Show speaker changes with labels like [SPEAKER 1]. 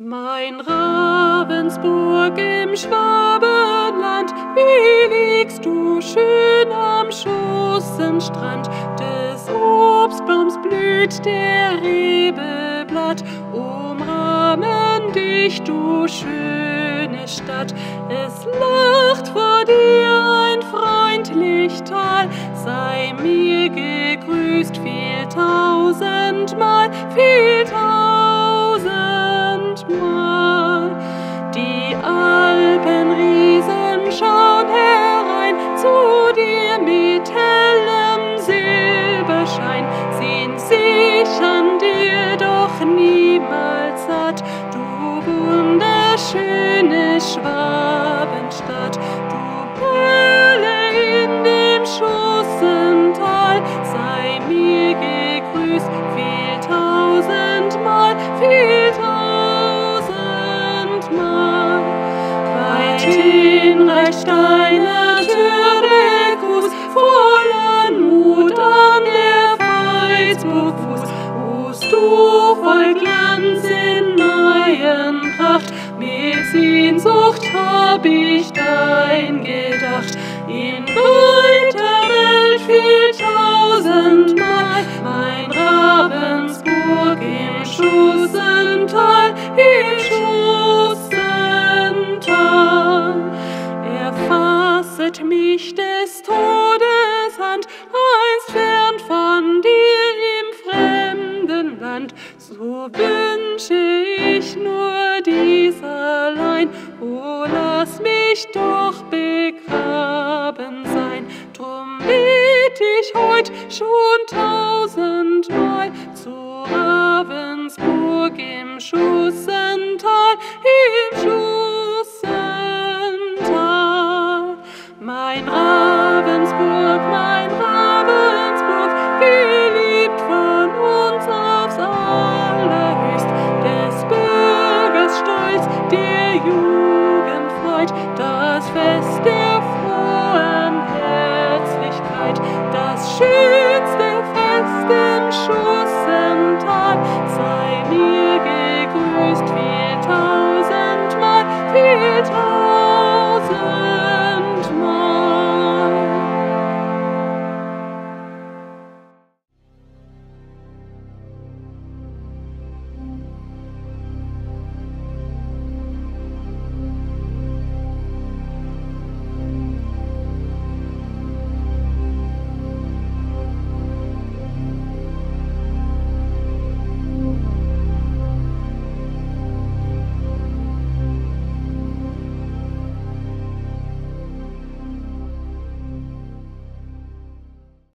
[SPEAKER 1] Mein Ravensburg im Schwabenland, wie liegst du schön am Schoßenstrand, des Obstbaums blüht der Rebeblatt, umrahmen dich, du schöne Stadt. Es lacht vor dir ein freundlich Tal, sei mir Silberschein, sehen sich an dir doch niemals satt, du wunderschöne Schwabenstadt, du Perle in dem Schussental, sei mir gegrüßt viel tausendmal, viel tausendmal. Weithin reicht deiner Sehnsucht hab ich dein gedacht, in weiter Welt viel tausendmal, mein Ravensburg im Schussental, im Schussental. Erfasset mich des Todes Hand, einst fern von dir im fremden Land, ich doch begraben sein. Drum bet ich heut schon tausendmal zu Ravensburg im Schussental, im Schussental. Mein Ravensburg, mein Ravensburg, geliebt von uns aufs Allerhöchst, des Bürgers Stolz, der Jugend. does festive.